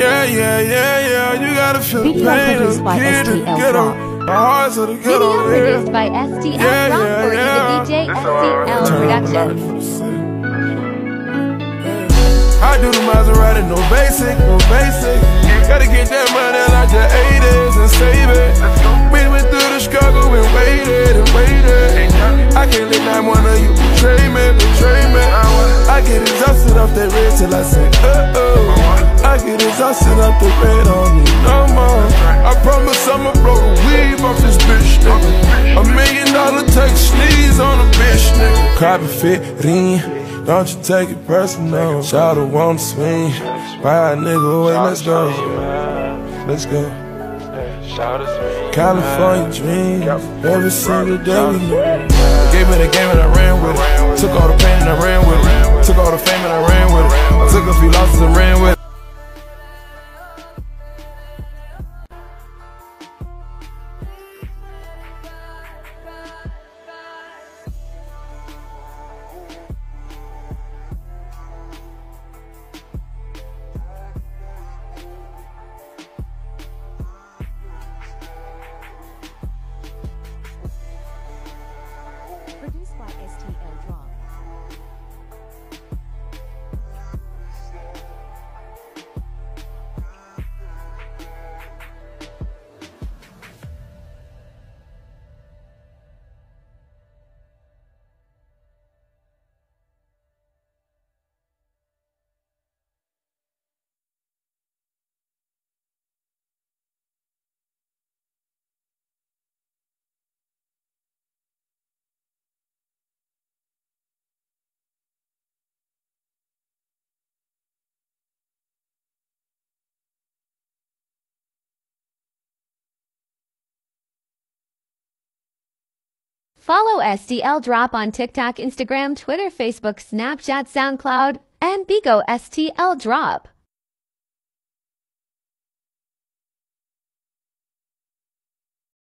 Yeah, yeah, yeah, yeah. You gotta feel the Video pain of produced by kid to the STL. Rock. The hearts of the Video produced Yeah. by STL Yeah, Rock yeah, for yeah. the DJ STL the Productions. light for the city. I do the Maserati, no basic, no basic. Gotta get that money like the 80s and save it. We went through the struggle and waited and waited. I can't let not one of you betray me, betray oh. I exhausted off the red on me no more. I promise I'ma blow the weave off this bitch, nigga. A million dollar take sneeze on a bitch, nigga. Copy fit, ring. Don't you take it personal. Shout out to swing. Buy a nigga away, let's go. Let's go. California dream. Every single day Gave me the game and I ran with it. Took all the pain and I ran with it. Produced by STL Drop. Follow STL Drop on TikTok, Instagram, Twitter, Facebook, Snapchat, SoundCloud, and Bigo STL Drop.